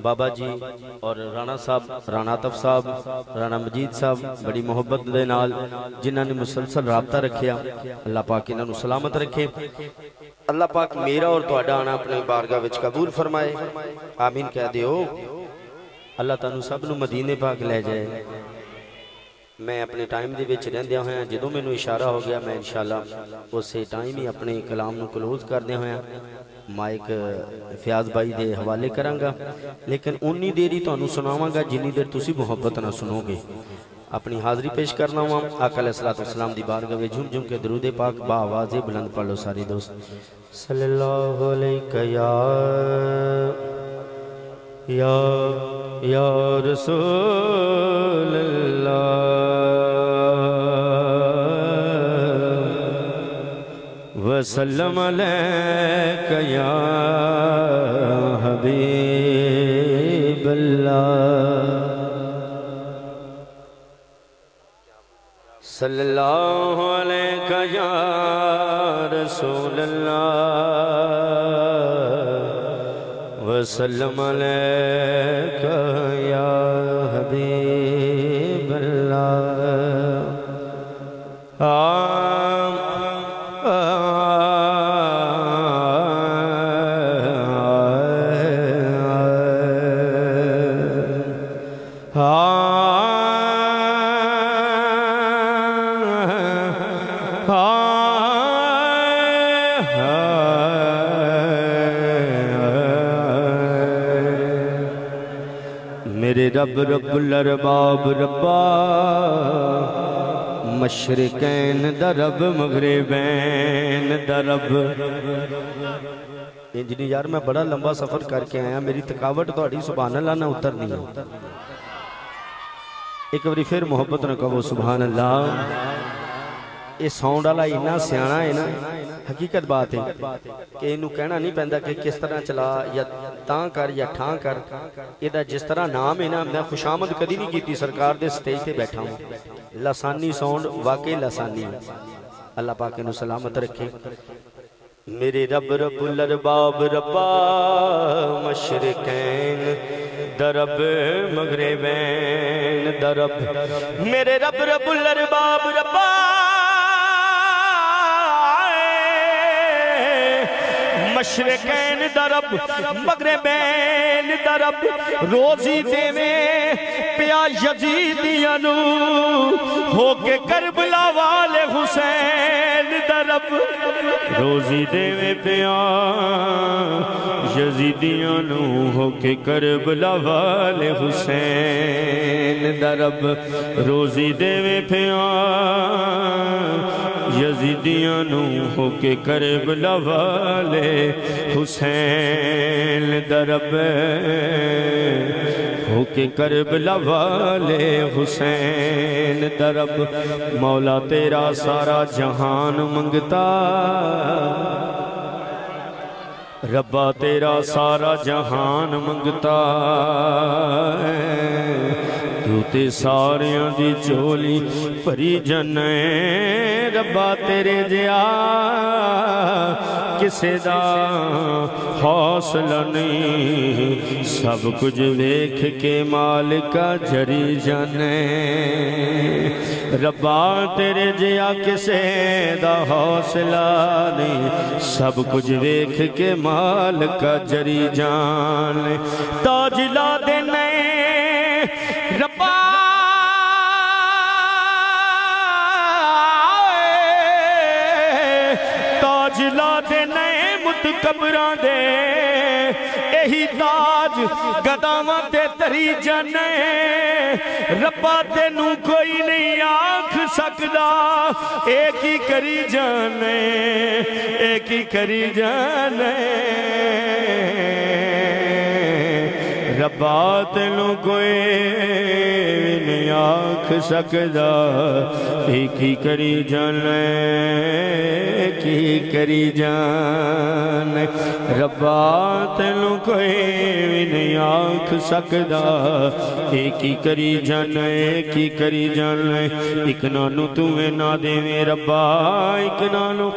ਬਾਬਾ ਜੀ ਔਰ ਰਾਣਾ ਸਾਹਿਬ ਰਾਣਾ ਆਤਫ ਸਾਹਿਬ ਰਾਣਾ ਮਜੀਦ ਸਾਹਿਬ ਬੜੀ ਮੁਹੱਬਤ ਦੇ ਨਾਲ ਜਿਨ੍ਹਾਂ ਨੇ ਮੁਸਲਸਲ ਰਾਬਤਾ ਰੱਖਿਆ ਅੱਲਾਹ ਪਾਕ ਇਹਨਾਂ ਨੂੰ ਸਲਾਮਤ ਰੱਖੇ ਅੱਲਾਹ ਪਾਕ ਮੇਰਾ ਔਰ ਤੁਹਾਡਾ ਆਣਾ ਆਪਣੀ ਬਾਰਗਾਹ ਵਿੱਚ ਕਬੂਲ ਫਰਮਾਏ ਆਮੀਨ ਕਹਿ ਦਿਓ ਅੱਲਾਹ ਤੁਹਾਨੂੰ ਸਭ ਨੂੰ ਮਦੀਨੇ ਪਾਕ ਲੈ ਜਾਏ ਮੈਂ ਆਪਣੇ ਟਾਈਮ ਦੇ ਵਿੱਚ ਰਹਿੰਦਿਆਂ ਹੋਇਆਂ ਜਦੋਂ ਮੈਨੂੰ ਇਸ਼ਾਰਾ ਹੋ ਗਿਆ ਮੈਂ ਇਨਸ਼ਾਅੱਲਾ ਉਸੇ ਟਾਈਮ ਹੀ ਆਪਣੇ ਕਲਾਮ ਨੂੰ ਕਲੋਜ਼ ਕਰਦਿਆਂ ਹੋਇਆਂ ਮਾਈਕ ਫਿਆਜ਼ ਬਾਈ ਦੇ ਹਵਾਲੇ ਕਰਾਂਗਾ ਲੇਕਿਨ ਉਨੀ ਦੇਰ ਹੀ ਤੁਹਾਨੂੰ ਸੁਣਾਵਾਂਗਾ ਜਿੰਨੀ ਦੇਰ ਤੁਸੀਂ ਮੁਹੱਬਤ ਨਾਲ ਸੁਣੋਗੇ अपनी हाजिरी पेश करना हुआ आकल सलाम दी बारगाह में झुम झुम के दरूद पाक बा आवाज़ बुलंद पढ़ लो सारी दोस्त सल्लल्लाहु अलैहि या या या रसूल अल्लाह वसल्लम या हबीब सल्लल्लाहु अलैहि या रसूल अल्लाह वसल्लम या रब रब्बुल अरबाब रब्बा, मशरकैन दरब मगरबैन दरब इंजनी यार, मैं बड़ा लंबा सफ़र करके आया, मेरी थकावट थोड़ी सुबह अल्लाह ना उतर नहीं है। एक बार फिर मोहब्बत न कहो सुबह अल्लाह। ਇਹ ਸਾਊਂਡ ਵਾਲਾ ਇੰਨਾ ਸਿਆਣਾ ਹੈ ਨਾ ਹਕੀਕਤ ਬਾਤ ਹੈ ਕਿ ਇਹਨੂੰ ਕਹਿਣਾ ਨਹੀਂ ਪੈਂਦਾ ਕਿ ਕਿਸ ਤਰ੍ਹਾਂ ਚਲਾ ਜਾਂ ਤਾਂ ਕਰ ਜਾਂ ਠਾਂ ਕਰ ਇਹਦਾ ਜਿਸ ਤਰ੍ਹਾਂ ਨਾਮ ਹੈ ਨਾ ਮੈਂ ਖੁਸ਼ਾਮਦ ਕਦੀ ਨਹੀਂ ਕੀਤੀ ਸਰਕਾਰ ਦੇ ਸਟੇਜ ਤੇ ਬੈਠਾ ਹਾਂ ਲਸਾਨੀ ਸਾਊਂਡ ਵਾਕਈ ਲਸਾਨੀ ਅੱਲਾਹ ਪਾਕ ਇਹਨੂੰ ਸਲਾਮਤ ਰੱਖੇ मेरे रब रबुल अरबाब रब्बा मशरकैन दरब मगरबैन दरब मेरे रब रबुल अरबाब रब्बा मशरकैन दरब मगरबैन दरब रोजी देवे पिया यजीदिया नु होके करबला वाले हुसैन दरब रोजी देवे पिया यजीदिया नु होके करबला वाले हुसैन दरब रोजी देवे पिया यजीदिया होके करबला वाले हुसैन दरब होके करबला वाले हुसैन दरब, मौला तेरा सारा जहान मंगता। रब्बा तेरा सारा जहान मंगता। तू ते सारियाँ दी झोली भरी जनै रब्बा तेरे जिया, किसे दा हौसला नहीं? सब कुछ वेख के मालिका जरी जाने। रब्बा तेरे जिया, किसे दा हौसला नहीं? सब कुछ वेख के मालिका जरी जान। ताज ਕਬਰਾਂ ਦੇ ਇਹੀ ਤਾਜ ਗਦਾਵਾਂ ਤੇ ਤਰੀ ਜਾਣੇ ਰੱਬਾ ਤੈਨੂੰ ਕੋਈ ਨਹੀਂ ਆਖ ਸਕਦਾ ਇਹ ਕੀ ਕਰੀ ਜਾਣੇ ਇਹ ਕੀ ਕਰੀ ਜਾਣੇ रबा तेन कोई नहीं आख सकदा। की करी जाने की करी जान रबा तेन कोई नहीं आख सकदा। की करी जाने की करी जाने एक नानू तू ना देवे रबा एक नानू।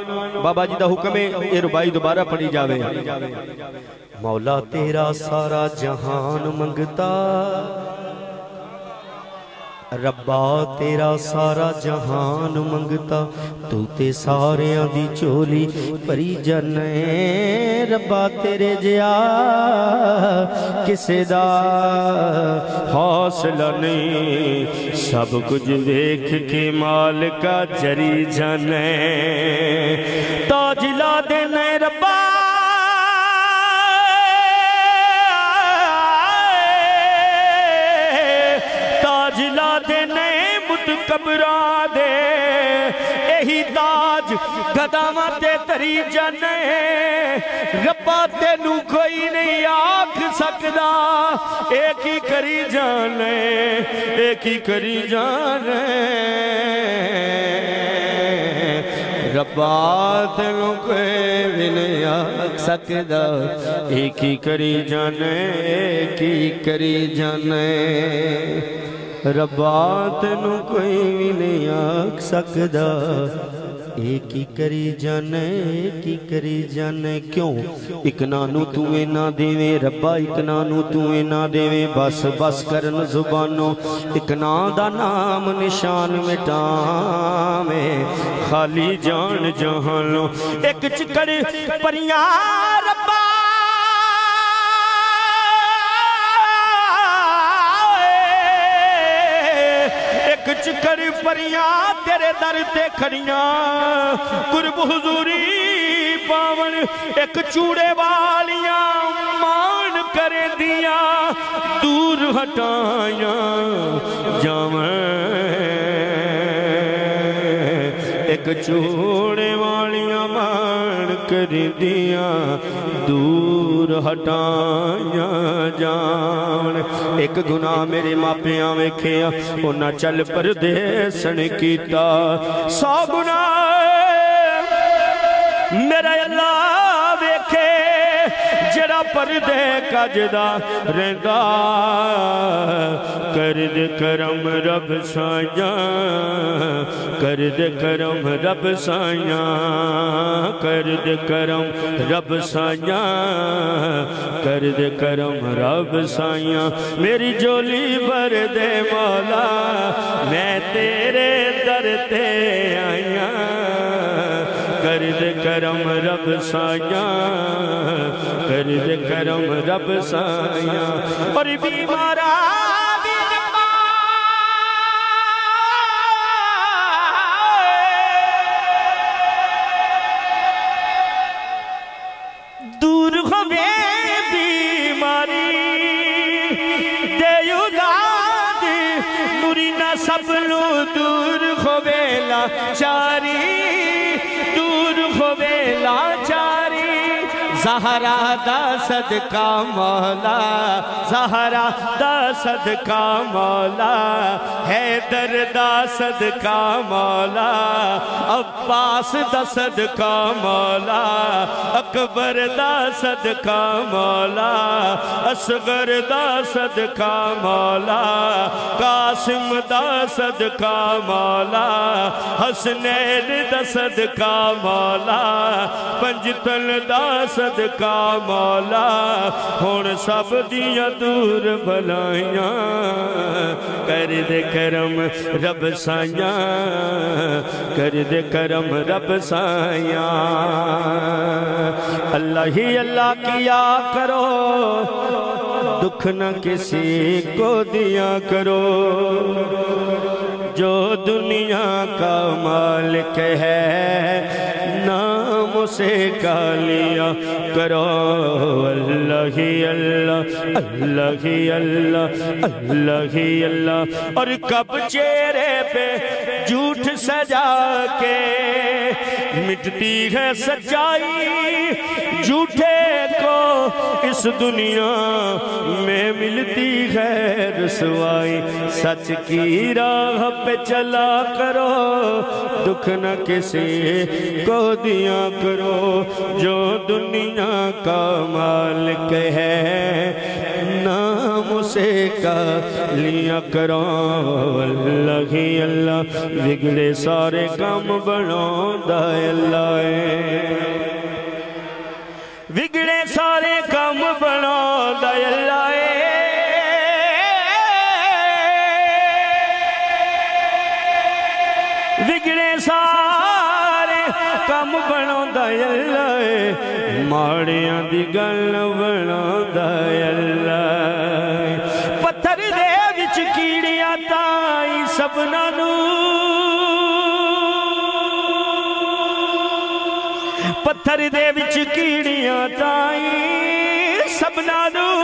बाबा जी का हुक्म है, ये रुबाई दोबारा पढ़ी जावे। मौला तेरा सारा जहान मंगता। रब्बा तेरा सारा जहान मंगता। तू ते सारिया दी चोली भरी जाने रब्बा तेरे जया किसे दा हौसला नहीं। सब कुछ देख के मालिका जरी जाने ता मुत कबरा दे। यही ताज गदावा तरी जाने। रब्बा तेनू कोई नहीं आख सकदा। एक ही करी जाने, एक ही करी जाने। रब्बा तेनू कोई भी नहीं आख सकदा एक ही करी जाने एक ही करी जाने रब्बा तेनू कोई भी नहीं आख सकदा एक ही करी जन, एक ही करी जन, क्यों? एक नानू तू ना देवे, रब्बा, एक नानू तू ना देवे, बस बस करन जुबानो। एक ना दा नाम निशान मिटावे, खाली जान जहानों। एक चिकड़ परियाँ रब्बा एक चिकड़ परियाँ, तेरे दर ते खड़ियाँ। गुरब हुजूरी पावन, एक चूड़े वालियाँ मान करे दिया। दूर हटाया जावे। एक चूड़े वालियाँ मान कर दिया। दूर हटाया जान। एक गुना मेरे मापिया वेखिया उन्हें चल परदेसन किया सौ गुना परदे कजदा रहंदा कर दे करम रब साया। कर दे करम रब साया। कर दे करम रब साया। कर दे करम रब साया। मेरी जोली भर दे मौला। मैं तेरे दर ते आया। कर दे करम रब साया कर दे करम रब साया। और बीमारा भी रब्बा दूर होवे बीमारी दे उदाद मुरी जहरा दा सदका मौला, जहरा दा सदका मौला, हैदर दा सदका मौला, अब्बास दा सदका मौला, अकबर दा सदका मौला, असगर दा सदका मौला, कासिम दा सदका मौला, हसनैन दा सदका मौला, पंजतन दा मौला, हुन सब दिया दूर भलाइया। कर दे करम रब साइया, कर दे करम रब साइया। अल्लाह ही अल्लाह किया करो, दुख न किसी को दिया करो। जो दुनिया का मालिक है से का लिया करो। अल्लाह ही अल्लाह अल्लाह ही अल्लाह अल्लाह ही अल्लाह। और कब चेहरे पे झूठ सजा के मिटती है सच्चाई? झूठे को इस दुनिया में मिलती है रसवाई सच की राह पे चला करो, दुख न किसी को दिया करो। जो दुनिया का मालिक है, नाम उसे का लिया करो। अल्लाह ही अल्लाह, बिगड़े सारे काम बनो अल्लाह। बिगड़े सारे काम बनाओ ਅੱਲਾ ਏ ਮਾੜਿਆਂ ਦੀ ਗੱਲ ਬਣਾਉਂਦਾ ਅੱਲਾ ਪੱਥਰ ਦੇ ਵਿੱਚ ਕੀੜੀਆਂ ਤਾਈ ਸਭਨਾਂ ਨੂੰ। ਪੱਥਰ ਦੇ ਵਿੱਚ ਕੀੜੀਆਂ ਤਾਈ ਸਭਨਾਂ ਨੂੰ।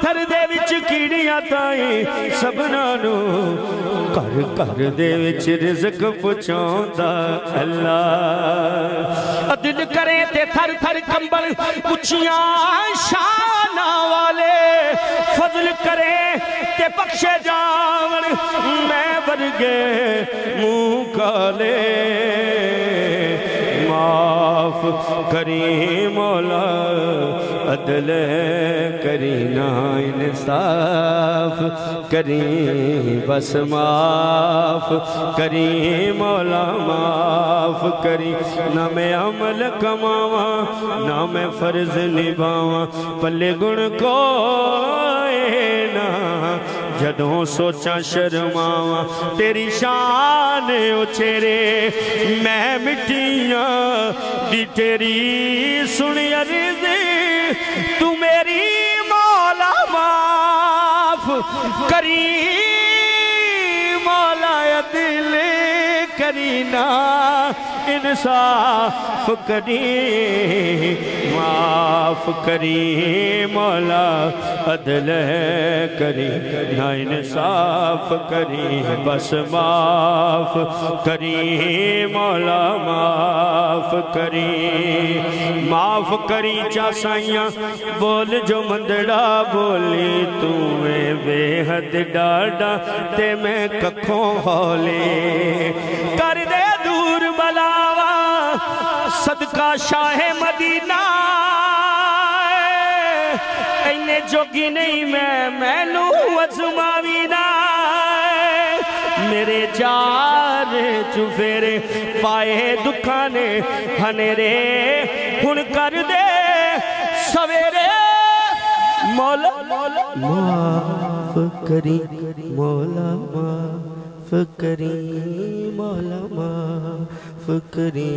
ਪੱਥਰ ਦੇ ਵਿੱਚ ਕੀੜੀਆਂ ਤਾਈ ਸਭਨਾਂ ਨੂੰ ਘਰ ਘਰ ਦੇ ਵਿੱਚ ਰਿਜ਼ਕ ਪਹੁੰਚਾਉਂਦਾ ਅੱਲਾ। ਦਿਲ ਕਰੇ ਤੇ ਥਰ ਥਰ ਕੰਬਲ ਉੱਚੀਆਂ ਸ਼ਾਨਾਂ ਵਾਲੇ। ਫਜ਼ਲ ਕਰੇ ਤੇ ਬਖਸ਼ੇ ਜਾਵਣ, ਮੈਂ ਵਰਗੇ ਮੂੰਹ ਕਾਲੇ। ਮਾਫ ਕਰੀ ਮੌਲਾ अदल करीना इंसाफ करी बस माफ़ करी मौला माफ़ करी ना मैं अमल कमाव, ना मैं फ़र्ज़ निभावा, पले गुण को ना, जदों सोचा शर्मावा, तेरी शान उचेरे मैं मिट्टियाँ दी तेरी सुनिया करी मौलाया दिल करीना, इंसाफ करी माफ़ करी मौला अदल करी ना इंसाफ करी बस माफ़ करी मौला माफ़ करी माफ़ करी चा साइया बोल जो मंदड़ा बोली तू। बेहद डाडा ते मैं कखों हौले। कर दे दूर बलावा, सदका शाह मदीना। इन्ने जोगी नहीं मैं, मैनू अजमावी ना। मेरे चार चुफेरे पाए दुखा ने हनेरे, हुन कर दे सवेरे मौला? माफ़ करी, मौला माफ़ करी, मौला माफ़ करी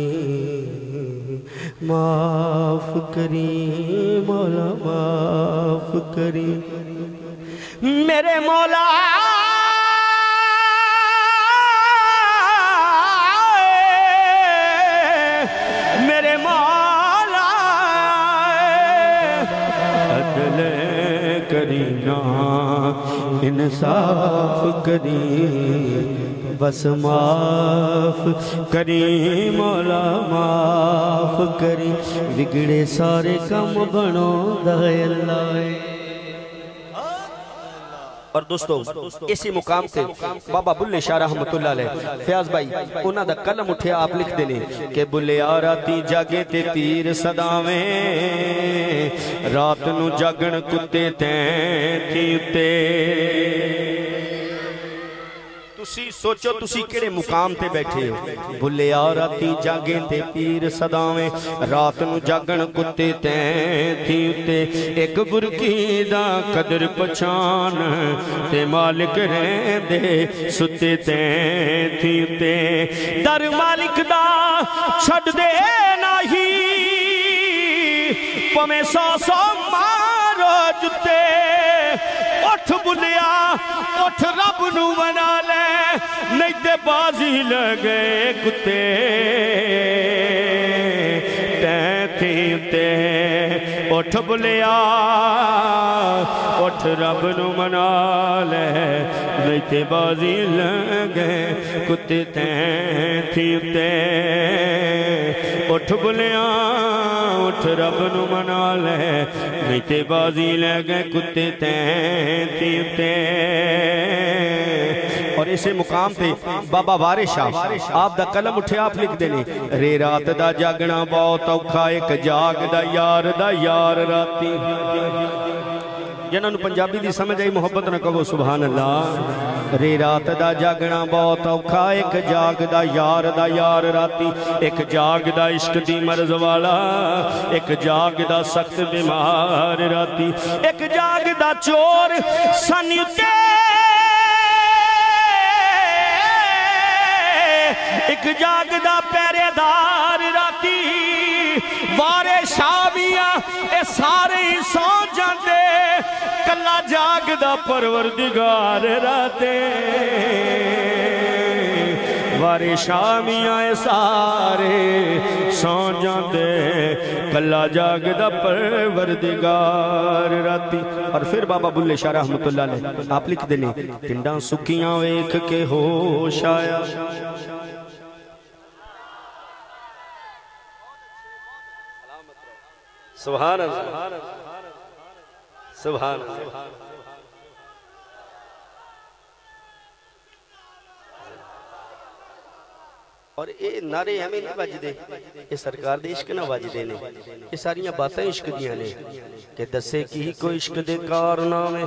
माफ़ करी, मौला माफ़ करी। मेरे मौला करीना इंसाफ करी बस माफ करी मौला माफ करी बिगड़े सारे कम बनो अल्लाह और दोस्तों, इसी मुकाम से बाबा बुल्ले शाह रहमत फयाज भाई उन्होंने कलम उठे आप लिख देने के बुले आ राती जागे ते तीर सदावे, रात नगण कुत्ते तैं थी उत्ते ਤੁਸੀਂ ਸੋਚੋ ਤੁਸੀਂ ਕਿਹੜੇ ਮੁਕਾਮ ਤੇ ਬੈਠੇ ਹੋ ਬੁੱਲਿਆ ਰਾਤੀ ਜਾਗੇ ਤੇ ਪੀਰ ਸਦਾਵੇਂ ਰਾਤ ਨੂੰ ਜਾਗਣ ਕੁੱਤੇ ਤੈਂ ਥੀ ਉੱਤੇ ਇੱਕ ਬੁਰਕੀ ਦਾ ਕਦਰ ਪਛਾਨ ਤੇ ਮਾਲਕ ਰਹਿੰਦੇ ਸੁੱਤੇ ਤੈਂ ਥੀ ਉੱਤੇ ਦਰ ਮਾਲਿਕ ਦਾ ਛੱਡ ਦੇ ਨਹੀਂ ਭਵੇਂ ਸੌ ਸੌ ਮਾਰੋ ਜੁੱਤੇ ਉੱਠ ਬੁੱਲਿਆ ਉੱਠ ਰੱਬ ਨੂੰ ਮਨਾ बाजी लगे कुते तैं उठ बुलिया, उठ रब न मना ले। ते बाजी लॻे कुते तैं थी उठ बुलिया, उठ रब न मना ले। ते बाजी लॻे कुते तैं ਤੇ ਬਾਜ਼ੀ ਲੈ ਗਏ ਕੁੱਤੇ ਤੈਂ ਥੀ ਉੱਤੇ और इसे मुकाम पे बाबा वारे शाह आप दा कलम उठे आप लिख देने रे रात दा जागना बहुत औखा एक जाग दा यार दा यार राती ਜਿਨ੍ਹਾਂ ਨੂੰ ਪੰਜਾਬੀ ਦੀ ਸਮਝ ਆਈ ਮੁਹੱਬਤ ਨਾਲ ਕਹੋ ਸੁਭਾਨ ਅੱਲਾ ਰੇ ਰਾਤ ਦਾ ਜਾਗਣਾ ਬਹੁਤ ਔਖਾ ਇੱਕ ਜਾਗਦਾ ਯਾਰ ਦਾ ਯਾਰ ਰਾਤੀ ਇੱਕ ਜਾਗਦਾ ਇਸ਼ਕ ਦੀ ਮਰਜ਼ ਵਾਲਾ ਇੱਕ ਜਾਗਦਾ ਸਖਤ ਬਿਮਾਰ ਰਾਤੀ ਇੱਕ ਜਾਗਦਾ ਚੋਰ ਸਨ ਉੱਤੇ एक जागदा पहरेदार राती। वारे शाविया ए सारे ही सौ जाते कला जागदा परवर दिगार राते। वारे शामिया ए सारे सौ जाते कला जागदा परवर दिगार राती। और फिर बाबा बुल्ले शाह रहमतुल्लाह ने आप लिख देने, पिंडा सुखियाँ वेख के होश आया। सुभान सुभान और ये नारे हमें नहीं बजते ये सरकार दे इश्क ना बजते ने। यह सारिया बातें इश्क दिया ने। कि दसे की कोई इश्क दे कारनामे।